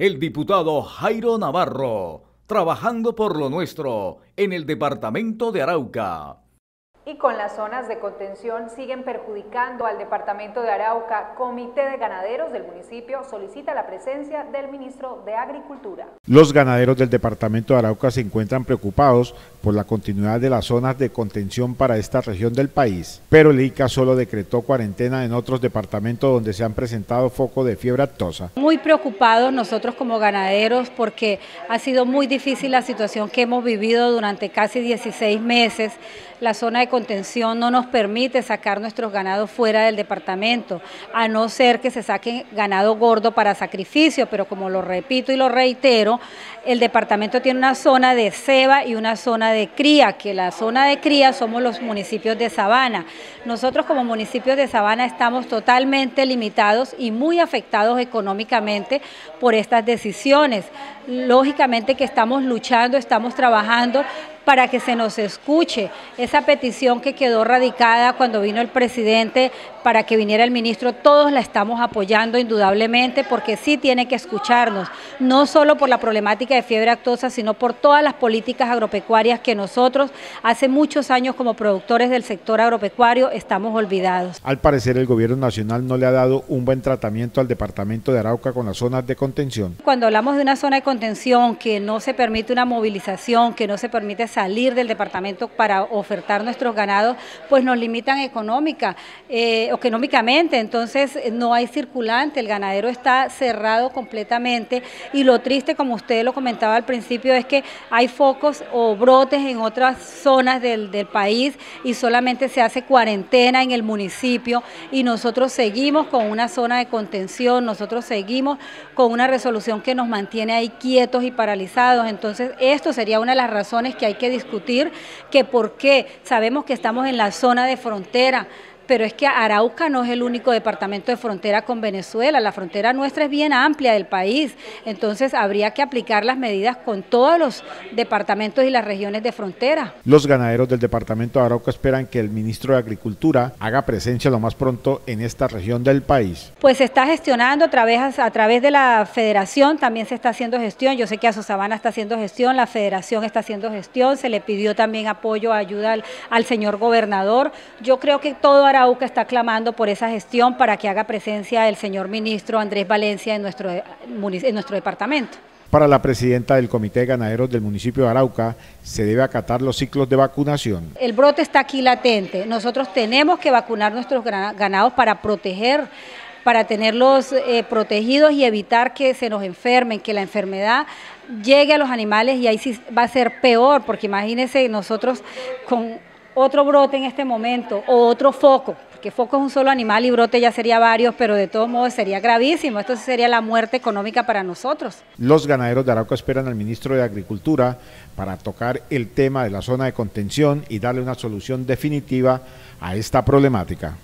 el diputado Jairo Navarro, trabajando por lo nuestro en el departamento de Arauca y con las zonas de contención siguen perjudicando al departamento de Arauca, Comité de Ganaderos del municipio solicita la presencia del ministro de Agricultura. Los ganaderos del departamento de Arauca se encuentran preocupados por la continuidad de las zonas de contención para esta región del país, pero el ICA solo decretó cuarentena en otros departamentos donde se han presentado focos de fiebre actosa. Muy preocupados nosotros como ganaderos porque ha sido muy difícil la situación que hemos vivido durante casi 16 meses. La zona de contención no nos permite sacar nuestros ganados fuera del departamento, a no ser que se saquen ganado gordo para sacrificio, pero como lo repito y lo reitero, el departamento tiene una zona de ceba y una zona de cría, que la zona de cría somos los municipios de Sabana. Nosotros como municipios de Sabana estamos totalmente limitados y muy afectados económicamente por estas decisiones. Lógicamente que estamos luchando, estamos trabajando para que se nos escuche esa petición que quedó radicada cuando vino el presidente para que viniera el ministro, todos la estamos apoyando indudablemente porque sí tiene que escucharnos, no solo por la problemática de fiebre actosa, sino por todas las políticas agropecuarias que nosotros hace muchos años como productores del sector agropecuario estamos olvidados. Al parecer el gobierno nacional no le ha dado un buen tratamiento al departamento de Arauca con las zonas de contención. Cuando hablamos de una zona de contención que no se permite una movilización, que no se permite salir del departamento para ofertar nuestros ganados, pues nos limitan económica. Eh, económicamente, entonces eh, no hay circulante, el ganadero está cerrado completamente. Y lo triste, como usted lo comentaba al principio, es que hay focos o brotes en otras zonas del, del país y solamente se hace cuarentena en el municipio. Y nosotros seguimos con una zona de contención, nosotros seguimos con una resolución que nos mantiene ahí quietos y paralizados, entonces esto sería una de las razones que hay que discutir, que por qué. Sabemos que estamos en la zona de frontera, pero es que Arauca no es el único departamento de frontera con Venezuela, la frontera nuestra es bien amplia del país, entonces habría que aplicar las medidas con todos los departamentos y las regiones de frontera. Los ganaderos del departamento de Arauca esperan que el ministro de Agricultura haga presencia lo más pronto en esta región del país. Pues se está gestionando a través, a través de la federación, también se está haciendo gestión, yo sé que Azosabana está haciendo gestión, la federación está haciendo gestión, se le pidió también apoyo, ayuda al, al señor gobernador, yo creo que todo hará Arauca está clamando por esa gestión para que haga presencia el señor ministro Andrés Valencia en nuestro, en nuestro departamento. Para la presidenta del Comité de Ganaderos del municipio de Arauca, se debe acatar los ciclos de vacunación. El brote está aquí latente. Nosotros tenemos que vacunar nuestros ganados para proteger para tenerlos eh, protegidos y evitar que se nos enfermen, que la enfermedad llegue a los animales y ahí sí va a ser peor, porque imagínense nosotros con otro brote en este momento o otro foco, porque foco es un solo animal y brote ya sería varios, pero de todos modos sería gravísimo. Esto sería la muerte económica para nosotros. Los ganaderos de Arauca esperan al ministro de Agricultura para tocar el tema de la zona de contención y darle una solución definitiva a esta problemática.